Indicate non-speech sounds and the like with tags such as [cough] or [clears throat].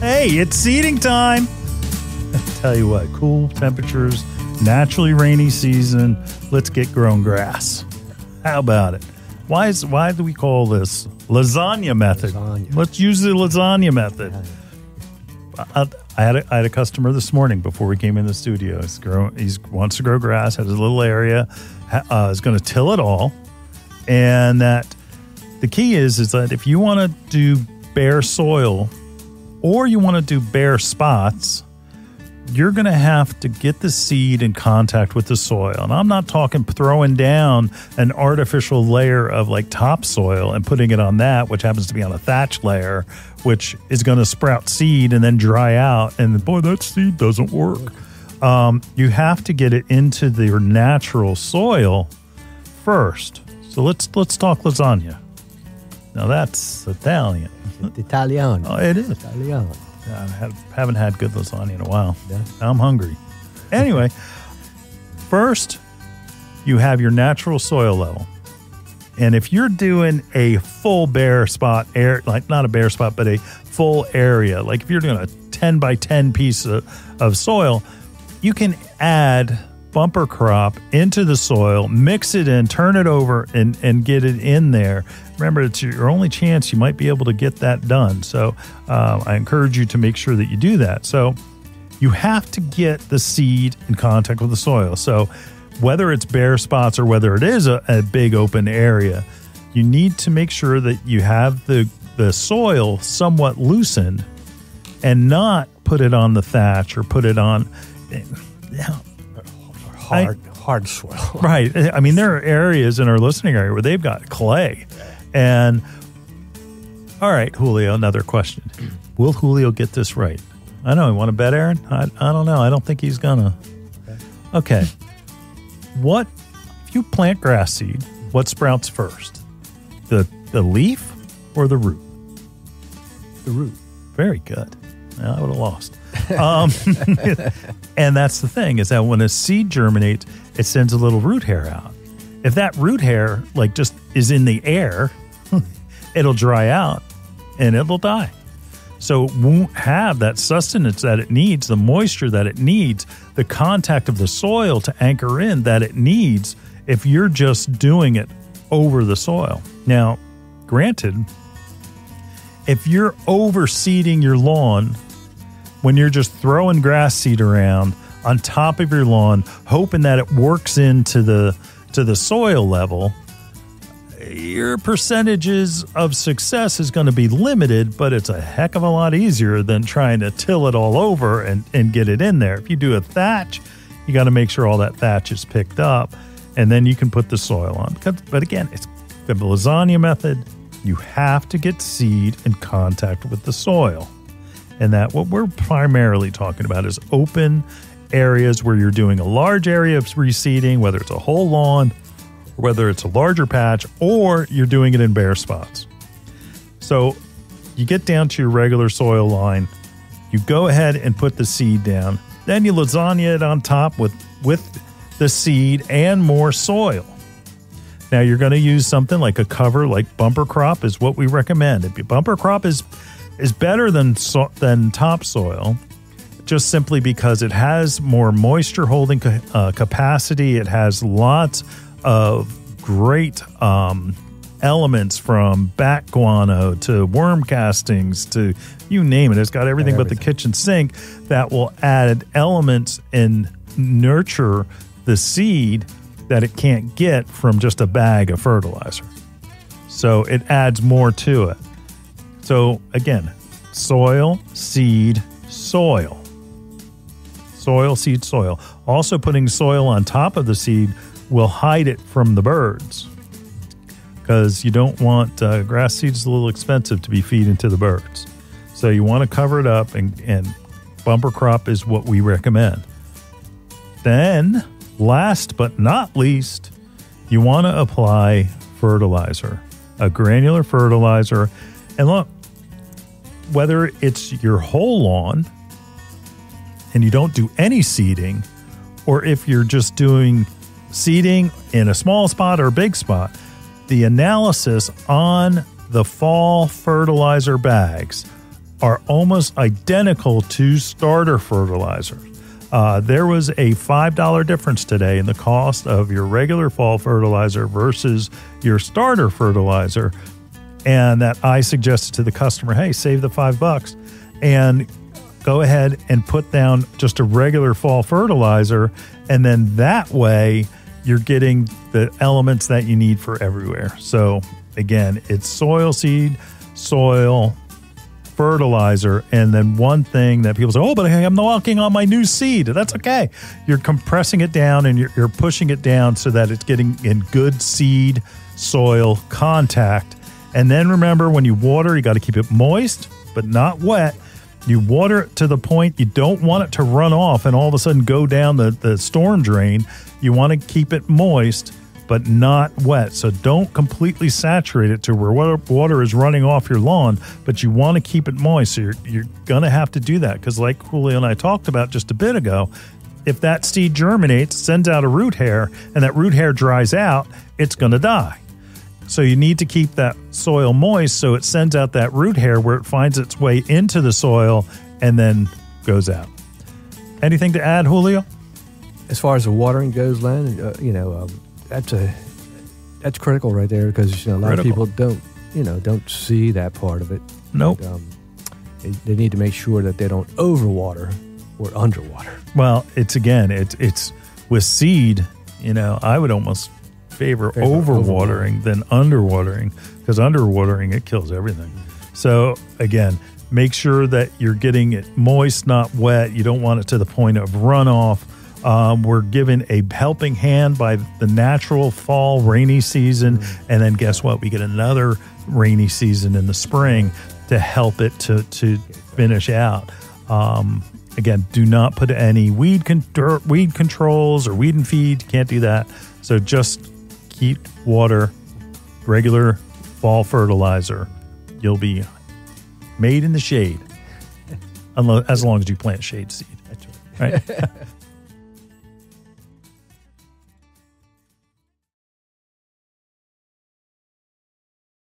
Hey, it's seeding time. [laughs] Tell you what, cool temperatures, naturally rainy season. Let's get grown grass. How about it? Why is why do we call this lasagna method? Lasagna. Let's use the lasagna method. I, I had a, I had a customer this morning before we came in the studio. He's grow, he's wants to grow grass. Has a little area. Uh, is going to till it all, and that the key is is that if you want to do bare soil, or you want to do bare spots, you're going to have to get the seed in contact with the soil. And I'm not talking throwing down an artificial layer of like topsoil and putting it on that, which happens to be on a thatch layer, which is going to sprout seed and then dry out. And boy, that seed doesn't work. Um, you have to get it into the natural soil first. So let's let's talk lasagna. Now that's Italian. Italiano. Oh, it is. Italiano. I have, haven't had good lasagna in a while. Yeah. I'm hungry. Anyway, [laughs] first, you have your natural soil level. And if you're doing a full bare spot, air like not a bare spot, but a full area, like if you're doing a 10 by 10 piece of, of soil, you can add bumper crop into the soil, mix it in, turn it over, and, and get it in there. Remember, it's your only chance you might be able to get that done. So uh, I encourage you to make sure that you do that. So you have to get the seed in contact with the soil. So whether it's bare spots or whether it is a, a big open area, you need to make sure that you have the the soil somewhat loosened and not put it on the thatch or put it on yeah, Hard, hard soil. [laughs] Right. I mean, there are areas in our listening area where they've got clay. And all right, Julio, another question. [clears throat] Will Julio get this right? I know. You want to bet, Aaron? I, I don't know. I don't think he's gonna. Okay. What if you plant grass seed? What sprouts first? The the leaf or the root? The root. Very good. I would have lost. Um, [laughs] and that's the thing is that when a seed germinates, it sends a little root hair out. If that root hair like just is in the air, [laughs] it'll dry out and it'll die. So it won't have that sustenance that it needs, the moisture that it needs, the contact of the soil to anchor in that it needs if you're just doing it over the soil. Now, granted, if you're overseeding your lawn when you're just throwing grass seed around on top of your lawn hoping that it works into the to the soil level your percentages of success is going to be limited but it's a heck of a lot easier than trying to till it all over and, and get it in there. If you do a thatch you got to make sure all that thatch is picked up and then you can put the soil on. But again it's the lasagna method. You have to get seed in contact with the soil and that what we're primarily talking about is open areas where you're doing a large area of reseeding, whether it's a whole lawn, whether it's a larger patch, or you're doing it in bare spots. So you get down to your regular soil line, you go ahead and put the seed down, then you lasagna it on top with with the seed and more soil. Now you're going to use something like a cover, like bumper crop, is what we recommend. If your bumper crop is is better than so, than topsoil, just simply because it has more moisture holding ca- uh, capacity. It has lots of great um, elements from bat guano to worm castings to you name it. It's got everything but the kitchen sink that will add elements and nurture the seed that it can't get from just a bag of fertilizer. So it adds more to it. So again, soil, seed, soil. Soil, seed, soil. Also, putting soil on top of the seed will hide it from the birds because you don't want uh, grass seeds a little expensive to be feeding to the birds. So you want to cover it up, and, and bumper crop is what we recommend. Then, last but not least, you want to apply fertilizer, a granular fertilizer. And look, whether it's your whole lawn and you don't do any seeding, or if you're just doing seeding in a small spot or a big spot, the analysis on the fall fertilizer bags are almost identical to starter fertilizers. Uh, there was a $5 difference today in the cost of your regular fall fertilizer versus your starter fertilizer. And that I suggested to the customer, hey, save the five bucks and go ahead and put down just a regular fall fertilizer. And then that way you're getting the elements that you need for everywhere. So again, it's soil seed, soil, fertilizer, and then one thing that people say, "Oh, but I'm walking on my new seed." That's okay. You're compressing it down and you're, you're pushing it down so that it's getting in good seed soil contact. And then remember, when you water, you got to keep it moist but not wet. You water it to the point you don't want it to run off and all of a sudden go down the, the storm drain. You want to keep it moist but not wet. So don't completely saturate it to where water is running off your lawn, but you want to keep it moist. So you're, you're going to have to do that because, like Julio and I talked about just a bit ago, if that seed germinates, sends out a root hair, and that root hair dries out, it's going to die. So you need to keep that soil moist so it sends out that root hair where it finds its way into the soil and then goes out. Anything to add, Julio? As far as the watering goes, Len, uh, you know, um, that's a that's critical right there because you know a lot critical. of people don't you know don't see that part of it. Nope. And, um, they, they, need to make sure that they don't overwater or underwater. Well, it's again, it's it's with seed. You know, I would almost favor, favor overwatering, overwatering than underwatering because underwatering it kills everything. So again, make sure that you're getting it moist, not wet. You don't want it to the point of runoff um, we're given a helping hand by the natural fall rainy season. Mm-hmm. And then guess what? We get another rainy season in the spring to help it to, to finish out. Um, again, do not put any weed, con- weed controls or weed and feed. Can't do that. So just keep water, regular fall fertilizer. You'll be made in the shade as long as you plant shade seed. That's right. right? [laughs]